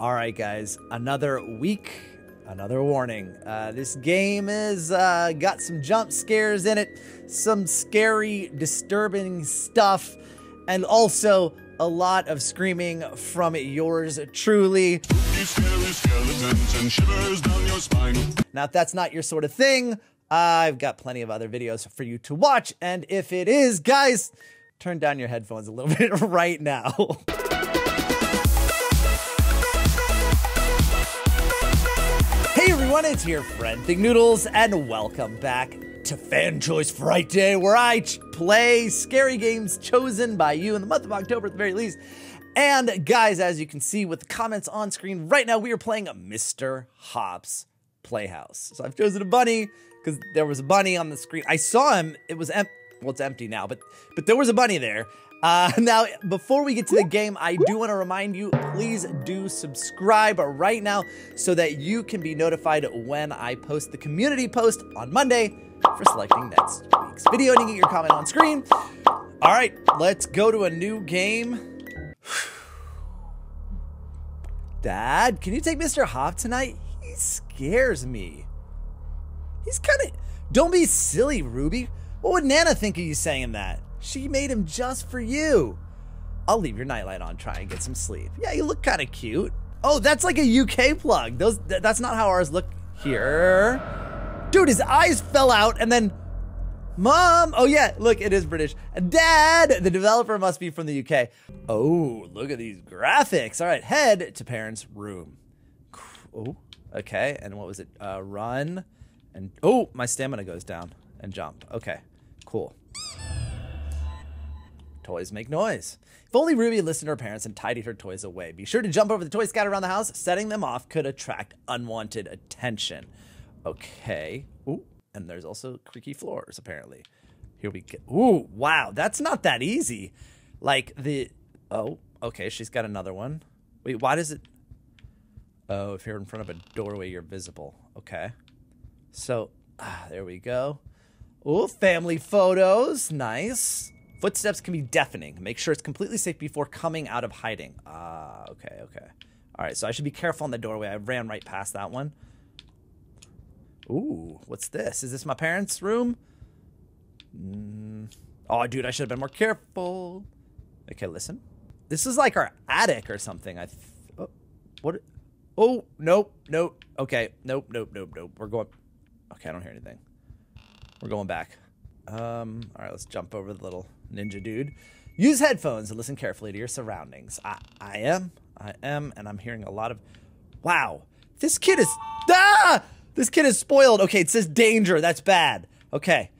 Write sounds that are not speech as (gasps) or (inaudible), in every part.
All right, guys, another week, another warning. Uh, this game is uh, got some jump scares in it, some scary, disturbing stuff, and also a lot of screaming from yours truly. Now, if that's not your sort of thing, I've got plenty of other videos for you to watch. And if it is, guys, turn down your headphones a little (laughs) bit right now. (laughs) everyone, it's your friend Thinknoodles, and welcome back to Fan Choice Friday, where I ch- play scary games chosen by you in the month of October at the very least. And guys, as you can see with the comments on screen right now, we are playing a Mr. Hopps Playhouse. So I've chosen a bunny because there was a bunny on the screen. I saw him; it was em- well, it's empty now, but but there was a bunny there. Uh, (laughs) now, before we get to the game, I do want to remind you, please do subscribe right now so that you can be notified when I post the community post on Monday for selecting next week's video. And you get your comment on screen. All right, let's go to a new game. (sighs) Dad, can you take Mr. Hopp tonight? He scares me. He's kind of. Don't be silly, Ruby. What would Nana think of you saying that? She made him just for you. I'll leave your nightlight on, try and get some sleep. Yeah, you look kind of cute. Oh, that's like a UK plug. Those th- that's not how ours look here. Dude, his eyes fell out and then Mom! Oh yeah, look, it is British. Dad! The developer must be from the UK. Oh, look at these graphics. All right, head to parents' room. Oh, okay. And what was it? Uh, run and oh, my stamina goes down and jump. Okay, cool. Toys make noise. If only Ruby listened to her parents and tidied her toys away. Be sure to jump over the toys scattered around the house. Setting them off could attract unwanted attention. Okay. Ooh, and there's also creaky floors, apparently. Here we go. Ooh, wow, that's not that easy. Like the. Oh, okay, she's got another one. Wait, why does it. Oh, if you're in front of a doorway, you're visible. Okay. So, ah, there we go. Ooh, family photos. Nice. Footsteps can be deafening. Make sure it's completely safe before coming out of hiding. Ah, okay, okay. All right, so I should be careful in the doorway. I ran right past that one. Ooh, what's this? Is this my parents' room? Mm. Oh, dude, I should have been more careful. Okay, listen. This is like our attic or something. I. Oh, what? Oh, nope, nope. Okay, nope, nope, nope, nope. We're going. Okay, I don't hear anything. We're going back. Um, all right, let's jump over the little ninja dude. Use headphones and listen carefully to your surroundings. I, I am, I am, and I'm hearing a lot of. Wow, this kid is. Ah! This kid is spoiled. Okay, it says danger. That's bad. Okay,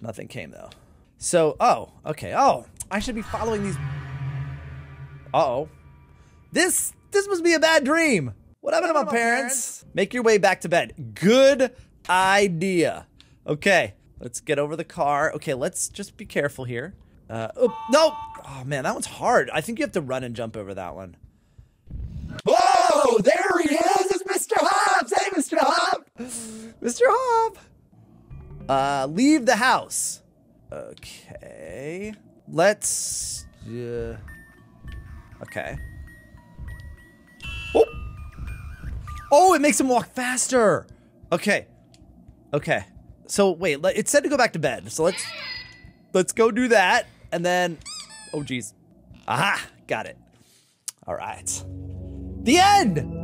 nothing came though. So, oh, okay. Oh, I should be following these. Uh oh, this this must be a bad dream. What happened to my parents? Make your way back to bed. Good idea. Okay, let's get over the car. Okay, let's just be careful here. Uh, oh, no! Oh man, that one's hard. I think you have to run and jump over that one. Whoa! There he is! It's Mr. Hopps! Hey, Mr. Hopps! Mr. Hopps! Uh, leave the house. Okay. Let's. Uh, okay. Oh! Oh, it makes him walk faster! Okay. Okay. So wait, it said to go back to bed. So let's let's go do that, and then, oh geez, aha, got it. All right, the end.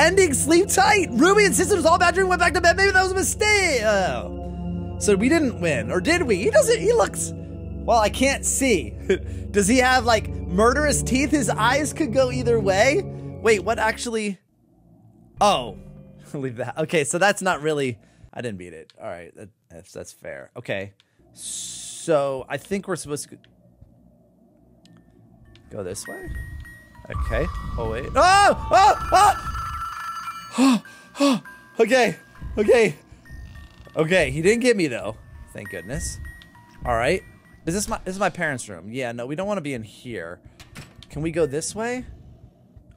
Ending sleep tight. Ruby insisted it was all bad dream. Went back to bed. Maybe that was a mistake. Oh. So we didn't win, or did we? He doesn't. He looks. Well, I can't see. (laughs) Does he have like murderous teeth? His eyes could go either way. Wait, what actually? Oh, (laughs) leave that. Okay, so that's not really. I didn't beat it. All right, that, that's that's fair. Okay, so I think we're supposed to go this way. Okay. Oh wait. Oh! Oh! Oh! (gasps) okay. Okay. Okay. He didn't get me though. Thank goodness. All right. Is this my this is my parents' room? Yeah. No, we don't want to be in here. Can we go this way?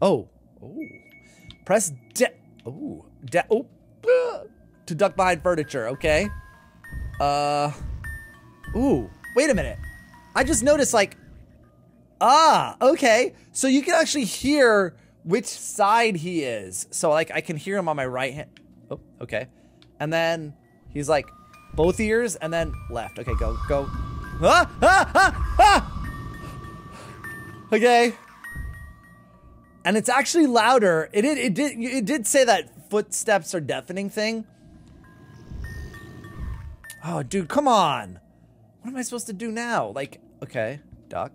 Oh. Oh. Press de. Oh. De. Oh. To duck behind furniture. Okay. Uh. Ooh. Wait a minute. I just noticed like. Ah. Okay. So you can actually hear which side he is. So like I can hear him on my right hand. Oh, okay. And then he's like both ears and then left. Okay, go, go. Ah, ah, ah, ah! Okay. And it's actually louder. It did, it did, it did say that footsteps are deafening thing. Oh, dude, come on. What am I supposed to do now? Like, okay, duck.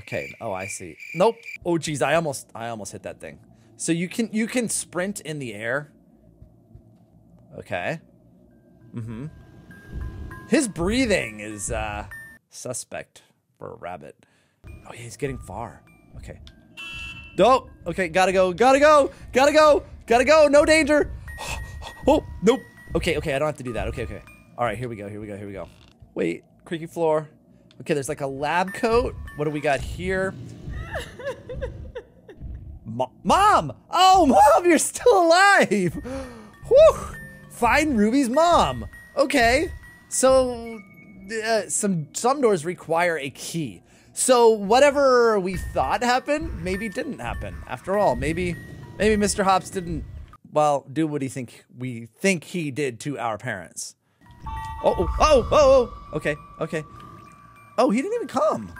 Okay, oh, I see. Nope. Oh, geez, I almost, I almost hit that thing. So you can, you can sprint in the air. Okay. Mm-hmm. His breathing is, uh, suspect for a rabbit. Oh, yeah, he's getting far. Okay. Nope. Okay, gotta go, gotta go, gotta go, gotta go, no danger. (gasps) Oh, nope. Okay, okay, I don't have to do that. Okay, okay. All right, here we go, here we go, here we go. Wait, creaky floor. Okay, there's like a lab coat. What do we got here? (laughs) Mo mom! Oh, (laughs) mom, you're still alive! (gasps) Whew! Find Ruby's mom. Okay, so uh, some some doors require a key. So whatever we thought happened, maybe didn't happen. After all, maybe maybe Mr. Hopps didn't well do what he think we think he did to our parents. Oh oh oh oh, oh. okay okay. Oh, he didn't even come.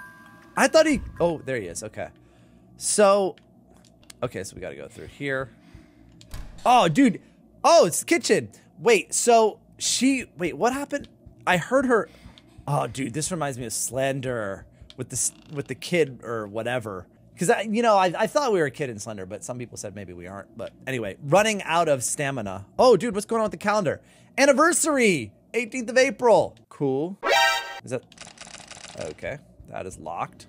I thought he. Oh, there he is. Okay. So, okay, so we got to go through here. Oh, dude. Oh, it's the kitchen. Wait, so she. Wait, what happened? I heard her. Oh, dude, this reminds me of Slender with the with the kid or whatever. Because I, you know, I, I thought we were a kid in Slender, but some people said maybe we aren't. But anyway, running out of stamina. Oh, dude, what's going on with the calendar? Anniversary, 18th of April. Cool. Is that okay? That is locked.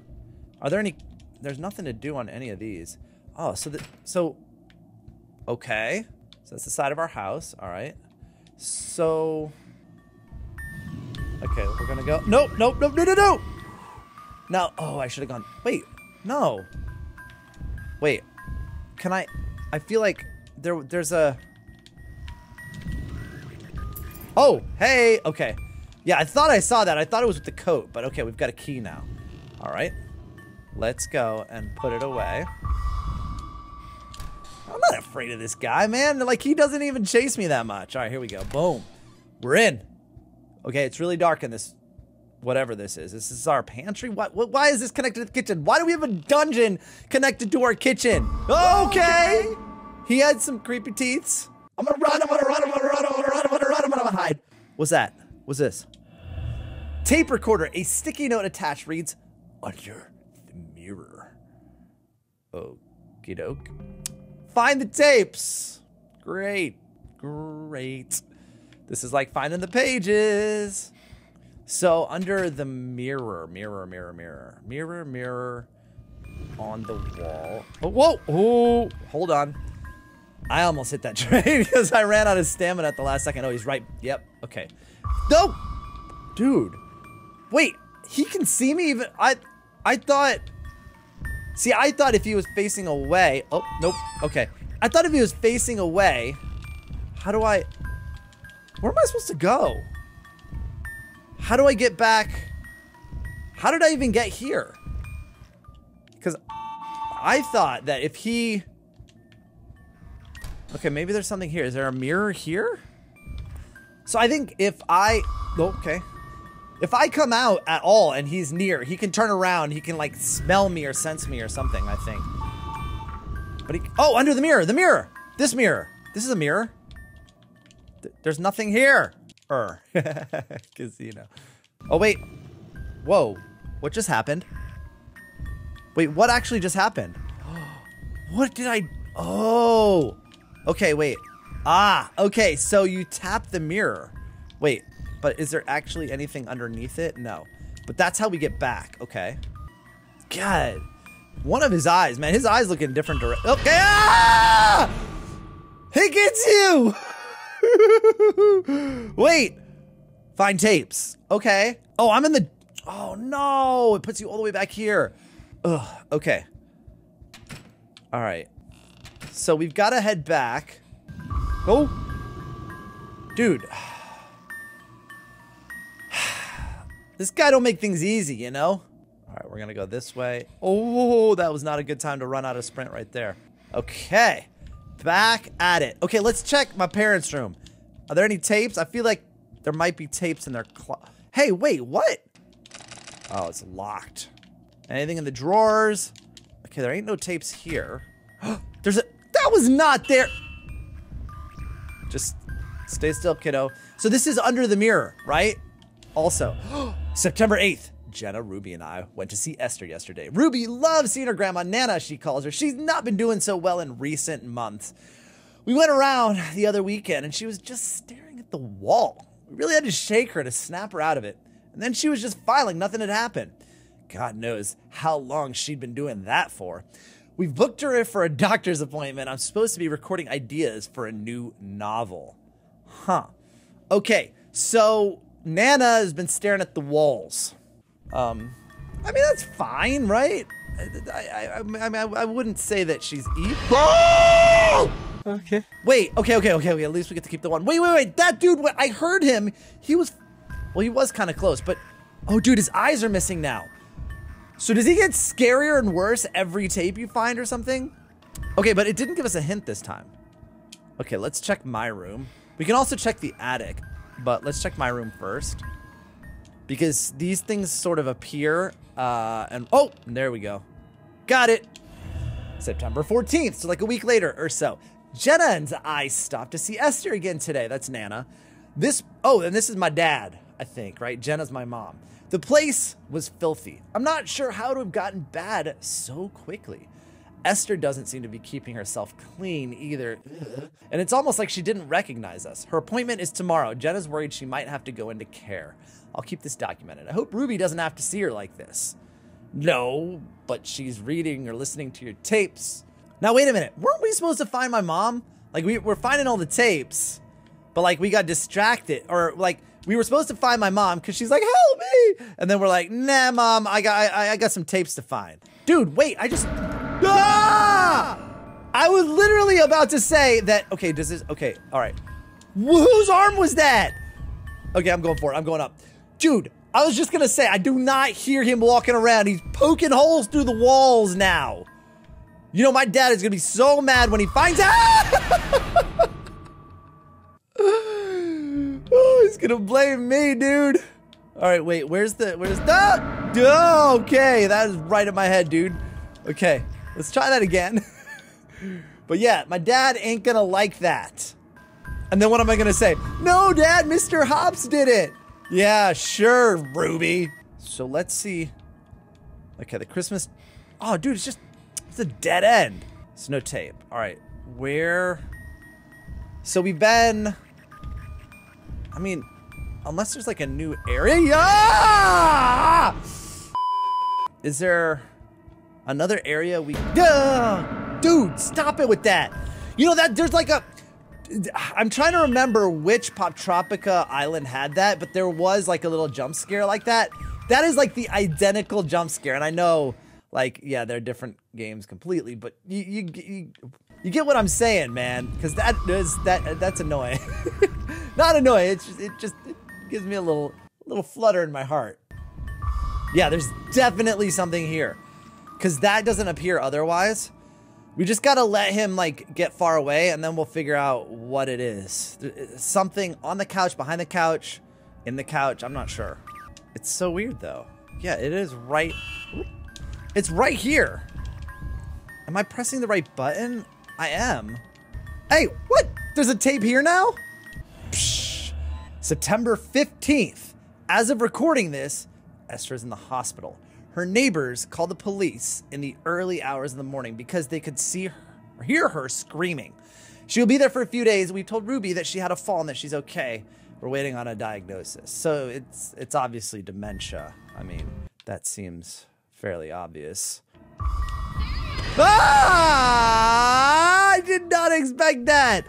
Are there any? There's nothing to do on any of these. Oh, so the so. Okay, so that's the side of our house. All right. So. Okay, we're gonna go. Nope, nope, nope, no, no, no. No. Oh, I should have gone. Wait, no. Wait, can I? I feel like there. There's a. Oh, hey. Okay. Yeah, I thought I saw that. I thought it was with the coat, but okay, we've got a key now. All right. Let's go and put it away. I'm not afraid of this guy, man. Like, he doesn't even chase me that much. All right, here we go. Boom. We're in. Okay, it's really dark in this, whatever this is. This is our pantry? What, what? Why is this connected to the kitchen? Why do we have a dungeon connected to our kitchen? Okay. He had some creepy teeths. I'm gonna run, I'm gonna run, I'm gonna run, I'm What's that? What's this? Tape recorder. A sticky note attached reads, under the mirror. Okie doke. Find the tapes. Great. Great. This is like finding the pages. So under the mirror, mirror, mirror, mirror, mirror, mirror on the wall. Oh, whoa. Oh, hold on. I almost hit that (laughs) train because I ran out of stamina at the last second. Oh, he's right. Yep. Okay. No. Dude. Wait. He can see me even. I, I thought. See, I thought if he was facing away. Oh, nope. Okay. I thought if he was facing away. How do I. Where am I supposed to go? How do I get back? How did I even get here? Because I thought that if he... Okay, maybe there's something here. Is there a mirror here? So I think if I... Oh, okay. If I come out at all and he's near, he can turn around. He can, like, smell me or sense me or something, I think. But he... Oh, under the mirror. The mirror. This mirror. This is a mirror. Th there's nothing here. Er. (laughs) Casino. Oh, wait. Whoa. What just happened? Wait, what actually just happened? (gasps) what did I... Oh. Okay, wait. Ah, okay, so you tap the mirror. Wait, but is there actually anything underneath it? No. But that's how we get back. Okay. God. One of his eyes, man. His eyes look in different directions. Okay. Ah! He gets you! (laughs) Wait. Find tapes. Okay. Oh, I'm in the... Oh, no. It puts you all the way back here. Ugh. Okay. All right. So we've got to head back. Oh. Dude. (sighs) This guy don't make things easy, you know? All right, we're to go this way. Oh, that was not a good time to run out of sprint right there. Okay. Back at it. Okay, let's check my parents' room. Are there any tapes? I feel like there might be tapes in their clo- Hey, wait, what? Oh, it's locked. Anything in the drawers? Okay, there ain't no tapes here. (gasps) There's a- That was not there! Just stay still, kiddo. So this is under the mirror, right? Also, (gasps) September 8th, Jenna, Ruby, and I went to see Esther yesterday. Ruby loves seeing her grandma Nana, she calls her. She's not been doing so well in recent months. We went around the other weekend and she was just staring at the wall. We really had to shake her to snap her out of it. And then she was just fine like nothing had happened. God knows how long she'd been doing that for. We've booked her for a doctor's appointment. I'm supposed to be recording ideas for a new novel. Huh. Okay, so Nana has been staring at the walls. Um, I mean, that's fine, right? I, I, I, I mean, I, I wouldn't say that she's evil. Okay. Wait, okay, okay, okay, okay. At least we get to keep the one. Wait, wait, wait. That dude, I heard him. He was, well, he was kind of close, but, oh, dude, his eyes are missing now. So does he get scarier and worse every tape you find or something? Okay, but it didn't give us a hint this time. Okay, let's check my room. We can also check the attic, but let's check my room first. Because these things sort of appear, uh, and, oh, there we go. Got it. September 14th, so like a week later or so. Jenna and I stopped to see Esther again today. That's Nana. This, oh, and this is my dad, I think, right? Jenna's my mom. The place was filthy. I'm not sure how to have gotten bad so quickly. Esther doesn't seem to be keeping herself clean either. And it's almost like she didn't recognize us. Her appointment is tomorrow. Jenna's worried she might have to go into care. I'll keep this documented. I hope Ruby doesn't have to see her like this. No, but she's reading or listening to your tapes. Now, wait a minute. Weren't we supposed to find my mom? Like, we, we're finding all the tapes, but like, we got distracted. Or like, we were supposed to find my mom because she's like, help me. And then we're like, nah, mom, I got, I, I got some tapes to find. Dude, wait, I just. Ah! I was literally about to say that. Okay, does this. Okay, all right. Whose arm was that? Okay, I'm going for it. I'm going up. Dude, I was just gonna say, I do not hear him walking around. He's poking holes through the walls now. You know, my dad is gonna be so mad when he finds (laughs) out. (sighs) oh, he's gonna blame me, dude. All right, wait. Where's the? Where's the? Oh, okay, that is right in my head, dude. Okay, let's try that again. (laughs) but yeah, my dad ain't gonna like that. And then what am I gonna say? No, Dad, Mr. Hopps did it. Yeah, sure, Ruby. So let's see. Okay, the Christmas. Oh, dude, it's just it's a dead end. It's no tape. All right, where? So we've been. I mean, unless there's like a new area. Is there another area we? Dude, stop it with that. You know that there's like a. I'm trying to remember which Poptropica island had that, but there was like a little jump scare like that. That is like the identical jump scare, and I know, like, yeah, they're different games completely, but you you you, you get what I'm saying, man? Because that is that that's annoying. (laughs) Not annoying. It's just, it just it gives me a little little flutter in my heart. Yeah, there's definitely something here, because that doesn't appear otherwise. We just gotta let him like get far away, and then we'll figure out what it is. Th- Something on the couch, behind the couch, in the couch. I'm not sure. It's so weird though. Yeah, it is right. It's right here. Am I pressing the right button? I am. Hey, what? There's a tape here now? Psh. September 15th. As of recording this, Esther's in the hospital. Her neighbors called the police in the early hours of the morning because they could see her or hear her screaming. She'll be there for a few days. We've told Ruby that she had a fall and that she's okay. We're waiting on a diagnosis. So it's it's obviously dementia. I mean, that seems fairly obvious. Ah! Did not expect that.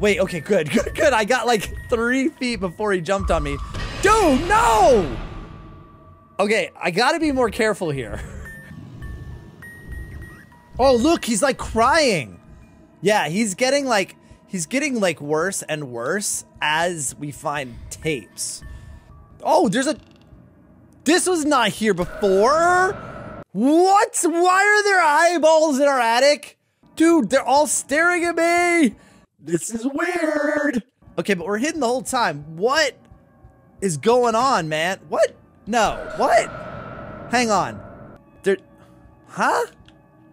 Wait, okay, good, (laughs) good, good. I got like three feet before he jumped on me. Dude, no! Okay, I gotta be more careful here. (laughs) Oh, look, he's like crying. Yeah, he's getting like, he's getting like worse and worse as we find tapes. Oh, there's a, this was not here before. What? Why are there eyeballs in our attic? Dude, they're all staring at me. This is weird. Okay, but we're hidden the whole time. What is going on, man? What? No. What? Hang on. There. Huh?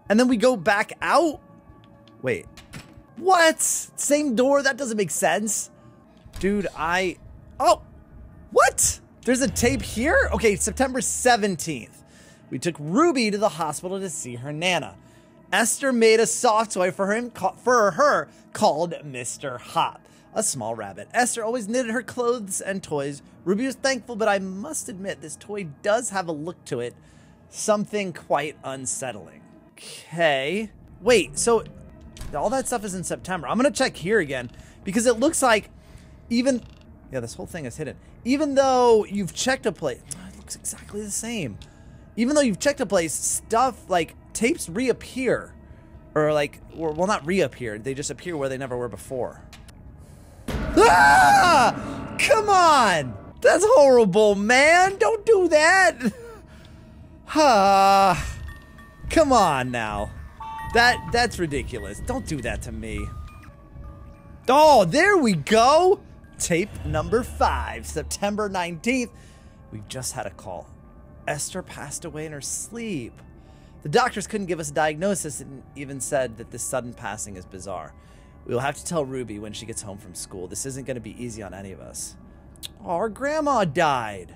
And then we go back out? Wait. What? Same door? That doesn't make sense. Dude, I. Oh! What? There's a tape here? Okay, September 17th. We took Ruby to the hospital to see her Nana. Esther made a soft toy for him for her called Mr. Hopp, a small rabbit. Esther always knitted her clothes and toys. Ruby was thankful, but I must admit this toy does have a look to it, something quite unsettling. Okay. Wait, so all that stuff is in September. I'm going to check here again because it looks like even yeah, this whole thing is hidden. Even though you've checked a place, it looks exactly the same even though you've checked a place, stuff like tapes reappear. Or like, or, well, not reappear. They just appear where they never were before. Ah! Come on! That's horrible, man! Don't do that! (laughs) Ah! Come on now. That that's ridiculous. Don't do that to me. Oh, there we go! Tape number five, September 19th. We've just had a call. Esther passed away in her sleep. The doctors couldn't give us a diagnosis and even said that this sudden passing is bizarre. We will have to tell Ruby when she gets home from school. This isn't going to be easy on any of us. Our grandma died.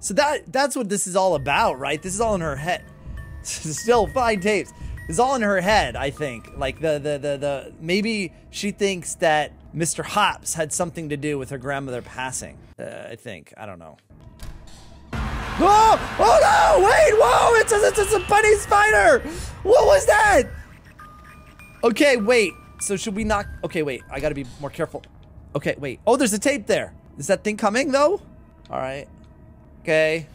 So that that's what this is all about, right? This is all in her head. (laughs) Still fine tapes. It's all in her head, I think. Like the the the the maybe she thinks that Mr. Hopps had something to do with her grandmother passing. Uh, I think. I don't know. Oh! Oh no! Wait! Whoa! It's a, it's it's a bunny spider! What was that? Okay, wait. So should we not? Okay, wait. I gotta be more careful. Okay, wait. Oh, there's a tape there. Is that thing coming though? All right. Okay.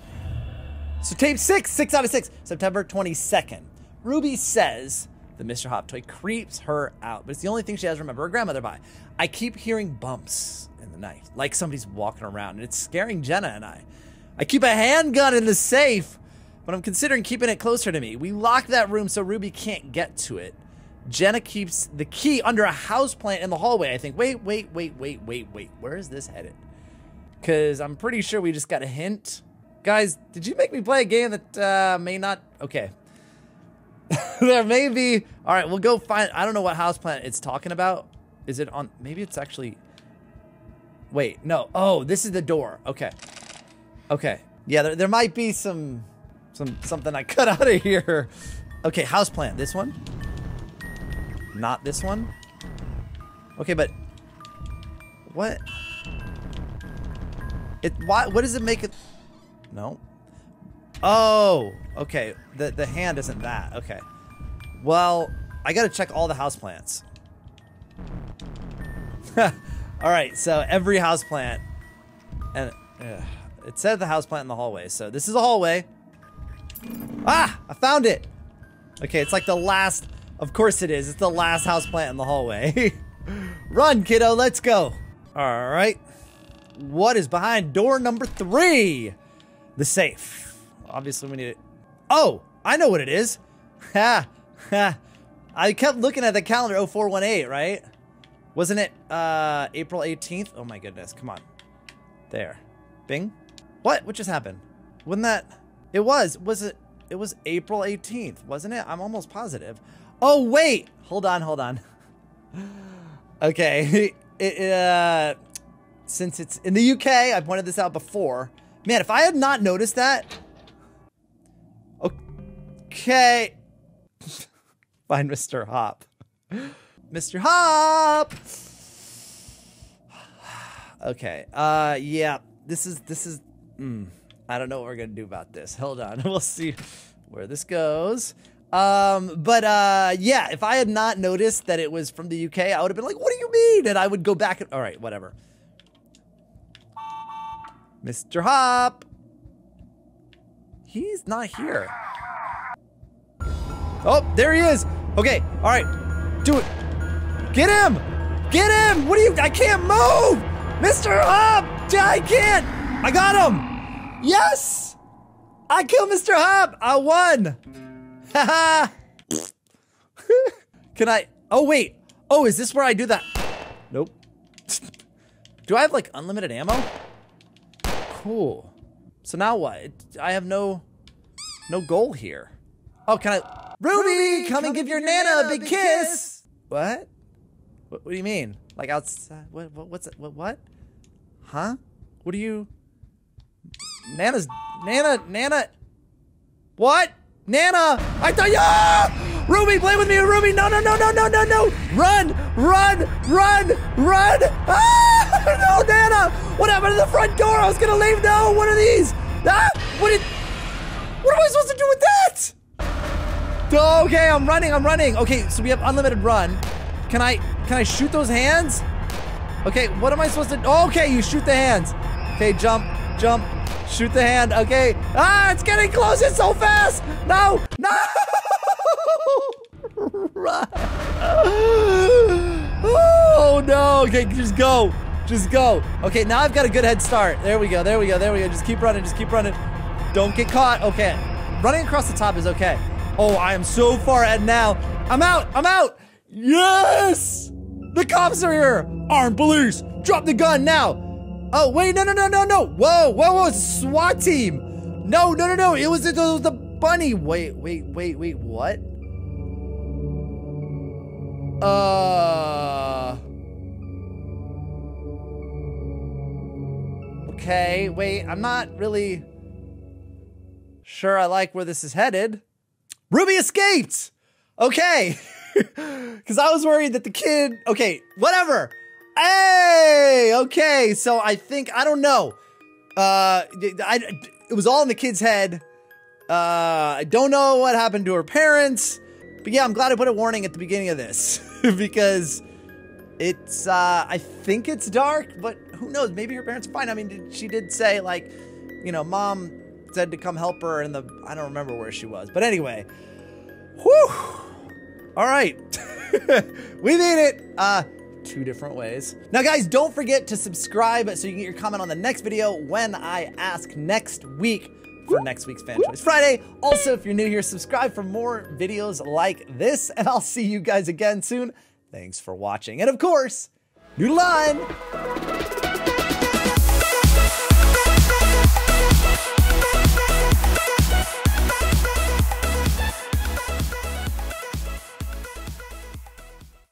So tape six, six out of six, September 22nd. Ruby says the Mr. Hopp toy creeps her out, but it's the only thing she has to remember her grandmother by. I keep hearing bumps in the night, like somebody's walking around, and it's scaring Jenna and I. I keep a handgun in the safe, but I'm considering keeping it closer to me. We lock that room so Ruby can't get to it. Jenna keeps the key under a houseplant in the hallway, I think. Wait, wait, wait, wait, wait, wait. Where is this headed? Because I'm pretty sure we just got a hint. Guys, did you make me play a game that uh, may not... Okay. (laughs) there may be... All right, we'll go find... I don't know what houseplant it's talking about. Is it on... Maybe it's actually... Wait, no. Oh, this is the door. Okay. Okay. Yeah, there, there might be some some something I cut (laughs) out of here. Okay, house plant. This one? Not this one? Okay, but what? It why what does it make it No. Oh, okay. The the hand isn't that. Okay. Well, I got to check all the house plants. (laughs) all right, so every house plant and uh, it said the house plant in the hallway, so this is a hallway. Ah! I found it! Okay, it's like the last... Of course it is. It's the last house plant in the hallway. (laughs) Run, kiddo. Let's go. All right. What is behind door number three? The safe. Obviously, we need it. Oh, I know what it is. Ha. Ha. I kept looking at the calendar 0418, right? Wasn't it uh, April 18th? Oh my goodness. Come on. There. Bing. What? What just happened? Wasn't that... It was. Was it... It was April 18th, wasn't it? I'm almost positive. Oh, wait! Hold on, hold on. (laughs) okay. (laughs) It, uh, since it's in the UK, I pointed this out before. Man, if I had not noticed that... Okay. (laughs) Find Mr. Hopp. Mr. Hopp! (sighs) okay. Uh, yeah. This is, this is Hmm. I don't know what we're gonna do about this. Hold on, (laughs) we'll see where this goes. Um, but uh, yeah, if I had not noticed that it was from the UK, I would have been like, "What do you mean?" And I would go back. And, all right, whatever. Mr. Hopp. He's not here. Oh, there he is. Okay, all right, do it. Get him! Get him! What do you? I can't move, Mr. Hopp. I can't. I got him! Yes! I killed Mr. Hopp! I won! Haha! (laughs) Can I? Oh, wait. Oh, is this where I do that? Nope. (laughs) do I have like unlimited ammo? Cool. So now what? I have no, no goal here. Oh, can I? Ruby, Ruby come, come and give your, your Nana, a big, big kiss. kiss. What? what? What do you mean? Like outside? What? what what's? What? What? Huh? What do you? Nana's Nana Nana. What? Nana! I thought you. Ah! Ruby, play with me, Ruby! No, no, no, no, no, no, no! Run! Run! Run! Run! Ah! (laughs) No, Nana! What happened to the front door? I was gonna leave. No, what are these? Ah! What did? What am I supposed to do with that? Okay, I'm running. I'm running. Okay, so we have unlimited run. Can I? Can I shoot those hands? Okay, what am I supposed to? okay, you shoot the hands. Okay, jump, jump, Shoot the hand. Okay. Ah, it's getting close. It's so fast. No. No. (laughs) Oh, no. Okay, just go. Just go. Okay, now I've got a good head start. There we go. There we go. There we go. Just keep running. Just keep running. Don't get caught. Okay. Running across the top is okay. Oh, I am so far ahead now. I'm out. I'm out. Yes. The cops are here. Armed police. Drop the gun now. Oh, wait, no, no, no, no, no. Whoa, whoa, whoa, SWAT team. No, no, no, no. It was, it was the bunny. Wait, wait, wait, wait, what? Uh. Okay, wait, I'm not really sure I like where this is headed. Ruby escaped! Okay. (laughs) Because I was worried that the kid. Okay, whatever. Hey, okay. So I think I don't know. Uh, I it was all in the kid's head. Uh, I don't know what happened to her parents, but yeah, I'm glad I put a warning at the beginning of this (laughs) because it's. Uh, I think it's dark, but who knows? Maybe her parents are fine. I mean, she did say like, you know, mom said to come help her in the. I don't remember where she was, but anyway. Whew. All right, (laughs) we made it. Uh two different ways. Now guys, don't forget to subscribe so you can get your comment on the next video when I ask next week for next week's Fan Choice Friday. Also, if you're new here, subscribe for more videos like this, and I'll see you guys again soon. Thanks for watching. And of course, noodle on!